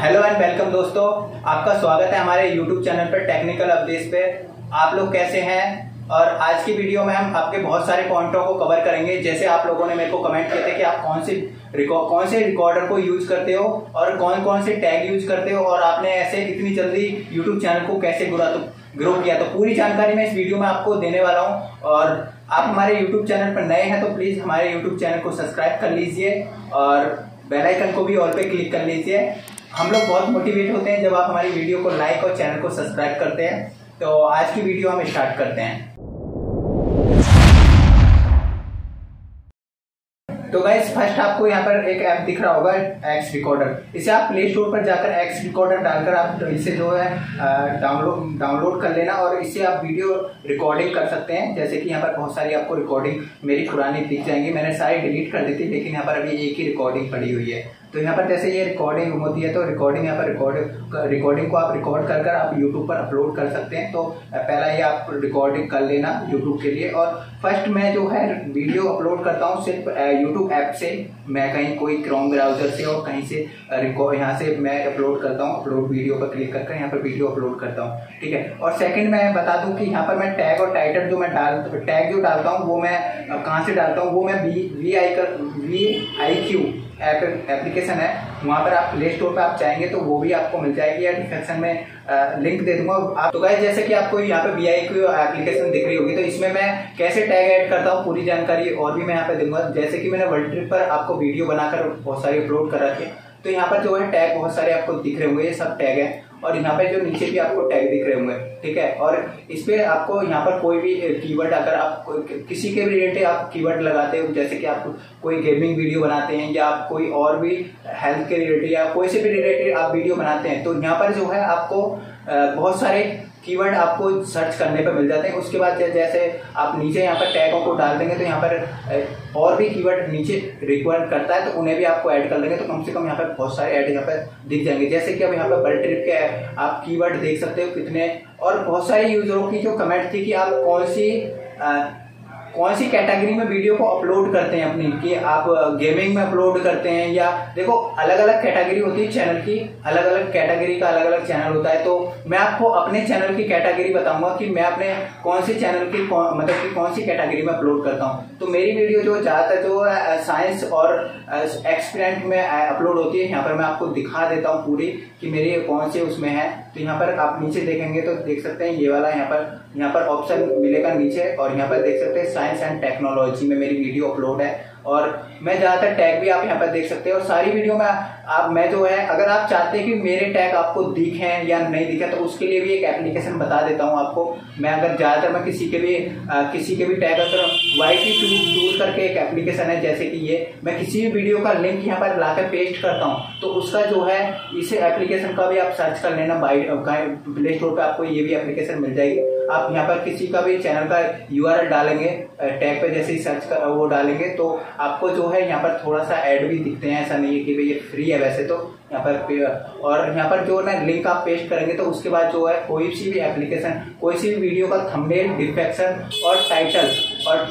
Hello and welcome दोस्तों, आपका स्वागत है हमारे यूट्यूब चैनल पर टेक्निकल अपडेट्स पे। आप लोग कैसे हैं? और आज की वीडियो में हम आपके बहुत सारे पॉइंटों को कवर करेंगे। जैसे आप लोगों ने मेरे को कमेंट किए थे कि आप कौन सी कौन से रिकॉर्डर को यूज़ करते हो और कौन कौन से टैग यूज़ करते हो और आपने ऐसे इतनी जल्दी यूट्यूब चैनल को कैसे ग्रो तो ग्रो किया। तो पूरी जानकारी मैं इस वीडियो में आपको देने वाला हूँ। और आप हमारे यूट्यूब चैनल पर नए हैं तो प्लीज़ हमारे यूट्यूब चैनल को सब्सक्राइब कर लीजिए और बेल आइकन को भी ऑल पे क्लिक कर लीजिए। हम लोग बहुत मोटिवेट होते हैं जब आप हमारी वीडियो को लाइक और चैनल को सब्सक्राइब करते हैं। तो आज की वीडियो हम स्टार्ट करते हैं। तो गाइस फ़र्स्ट आपको यहाँ पर एक ऐप दिख रहा होगा एक्स रिकॉर्डर इसे आप प्ले स्टोर पर जाकर एक्स रिकॉर्डर डालकर आप तो इसे जो है डाउनलोड डाउनलोड कर लेना और इससे आप वीडियो रिकॉर्डिंग कर सकते हैं। जैसे कि यहाँ पर बहुत सारी आपको रिकॉर्डिंग मेरी पुरानी दिख जाएँगी। मैंने सारी डिलीट कर दी थी, लेकिन यहाँ पर अभी एक ही रिकॉर्डिंग पड़ी हुई है। तो यहाँ पर जैसे ये रिकॉर्डिंग होती है तो रिकॉर्डिंग यहाँ पर रिकॉर्डिंग रिकॉर्डिंग को आप रिकॉर्ड कर कर आप यूट्यूब पर अपलोड कर सकते हैं। तो पहला ये आप रिकॉर्डिंग कर लेना यूट्यूब के लिए। और फ़र्स्ट मैं जो है वीडियो अपलोड करता हूँ सिर्फ़ यूट्यूब ऐप से। मैं कहीं कोई क्रोम ब्राउज़र से और कहीं से रिकॉर्ड यहाँ से मैं अपलोड करता हूँ अपलोड वीडियो पर क्लिक करके यहाँ पर वीडियो अपलोड करता हूँ। ठीक है? और सेकेंड मैं बता दूँ कि यहाँ पर मैं टैग और टाइटल जो मैं डाल टैग जो डालता हूँ, वो मैं कहाँ से डालता हूँ? वो मैं वी वी आई कर वी आई क्यू एप्लीकेशन है, वहाँ पर आप प्ले स्टोर पर आप चाहेंगे तो वो भी आपको मिल जाएगी या डिस्क्रिप्शन में लिंक दे दूँगा। आप तो गाय जैसे कि आपको यहाँ पे बी आई की एप्लीकेशन दिख रही होगी तो इसमें मैं कैसे टैग ऐड करता हूँ पूरी जानकारी और भी मैं यहाँ पे दूँगा। जैसे कि मैंने वर्ल्ड ट्रिप पर आपको वीडियो बनाकर बहुत सारी अपलोड कर रखी है तो यहाँ पर जो है टैग बहुत सारे आपको दिख रहे होंगे, ये सब टैग है। और यहाँ पे जो नीचे भी आपको टैग दिख रहे होंगे, ठीक है? और इस पर आपको यहाँ पर कोई भी कीवर्ड अगर आप किसी के भी रिलेटेड आप कीवर्ड लगाते हो, जैसे कि आप कोई गेमिंग वीडियो बनाते हैं या आप कोई और भी हेल्थ के रिलेटेड या कोई से भी रिलेटेड आप वीडियो बनाते हैं तो यहाँ पर जो है आपको बहुत सारे कीवर्ड आपको सर्च करने पर मिल जाते हैं। उसके बाद जैसे आप नीचे यहाँ पर टैगों को डाल देंगे तो यहाँ पर और भी कीवर्ड नीचे रिक्वायर करता है तो उन्हें भी आपको ऐड कर देंगे तो कम से कम यहाँ पर बहुत सारे ऐड यहाँ पर दिख जाएँगे। जैसे कि अब यहाँ पर बर्ड ट्रिप के आप कीवर्ड देख सकते हो कितने, और बहुत सारे यूजरों की जो कमेंट थी कि आप कौन सी कौन सी कैटेगरी में वीडियो को अपलोड करते हैं अपनी? कि आप गेमिंग में अपलोड करते हैं या, देखो अलग अलग कैटेगरी होती है चैनल की अलग अलग कैटेगरी का अलग अलग चैनल होता है। तो मैं आपको अपने चैनल की कैटेगरी बताऊँगा कि मैं अपने कौन सी चैनल की मतलब कि कौन सी कैटेगरी में अपलोड करता हूँ। तो मेरी वीडियो जो ज़्यादातर जो साइंस और एक्सपेरिमेंट में अपलोड होती है, यहाँ पर मैं आपको दिखा देता हूँ पूरी कि मेरी कौन से उसमें है। तो यहाँ पर आप नीचे देखेंगे तो देख सकते हैं, ये वाला यहाँ पर यहाँ पर ऑप्शन मिलेगा नीचे और यहाँ पर देख सकते हैं साइंस एंड टेक्नोलॉजी में मेरी वीडियो अपलोड है। और मैं ज़्यादातर टैग भी आप यहाँ पर देख सकते हैं और सारी वीडियो में आप मैं जो है अगर आप चाहते हैं कि मेरे टैग आपको दिखे या नहीं दिखे तो उसके लिए भी एक एप्लीकेशन बता देता हूँ आपको। मैं अगर ज़्यादातर मैं किसी के भी आ, किसी के भी टैग अगर वाई टी टू करके एक एप्लीकेशन है जैसे कि ये मैं किसी भी वीडियो का लिंक यहाँ पर लाकर पेस्ट करता हूँ तो उसका जो है इस एप्लीकेशन का भी आप सर्च कर लेना बाई प्ले स्टोर पर आपको ये भी एप्लीकेशन मिल जाएगी। आप यहाँ पर किसी का भी चैनल का यूआरएल डालेंगे टैग पे जैसे ही सर्च कर, वो डालेंगे तो आपको जो है यहाँ पर थोड़ा सा ऐड भी दिखते हैं। ऐसा नहीं है कि भाई ये फ्री है वैसे तो। यहाँ पर और यहाँ पर जो ना लिंक आप पेस्ट करेंगे तो उसके बाद जो है कोई सी भी एप्लीकेशन कोई सी भी वीडियो का थंबनेल डिफेक्शन और टाइटल और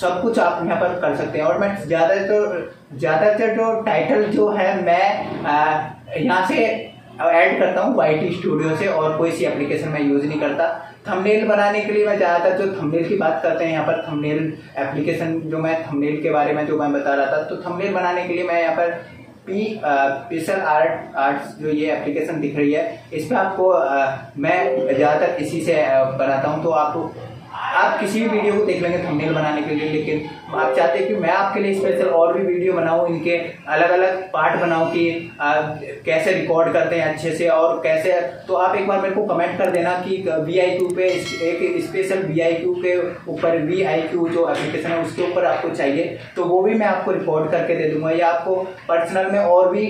सब कुछ आप यहाँ पर कर सकते हैं। और मैं ज़्यादातर ज़्यादातर जो टाइटल जो है मैं यहाँ से ऐड करता हूँ वाई स्टूडियो से, और कोई सी एप्लीकेशन मैं यूज़ नहीं करता। थंबनेल बनाने के लिए मैं ज़्यादातर जो थंबनेल की बात करते हैं यहाँ पर थंबनेल एप्लीकेशन जो मैं थंबनेल के बारे में जो मैं बता रहा था तो थंबनेल बनाने के लिए मैं यहाँ पर पी पिक्सल आर्ट आर्ट्स जो ये एप्लीकेशन दिख रही है इसमें आपको आ, मैं ज़्यादातर इसी से बनाता हूँ तो आपको आप किसी भी वीडियो को देख लेंगे थंबनेल बनाने के लिए, लेकिन आप चाहते हैं कि मैं आपके लिए स्पेशल और भी वीडियो बनाऊँ, इनके अलग अलग पार्ट बनाऊँ कि कैसे रिकॉर्ड करते हैं अच्छे से और कैसे तो आप एक बार मेरे को कमेंट कर देना कि वी आई क्यू पे एक स्पेशल वी आई क्यू के ऊपर वी आई क्यू जो एप्लीकेशन है उसके ऊपर आपको चाहिए तो वो भी मैं आपको रिकॉर्ड करके दे दूँगा, या आपको पर्सनल में और भी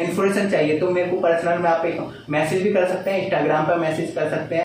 इन्फॉर्मेशन चाहिए तो मेरे को पर्सनल में आप एक मैसेज भी कर सकते हैं इंस्टाग्राम पर मैसेज कर सकते हैं।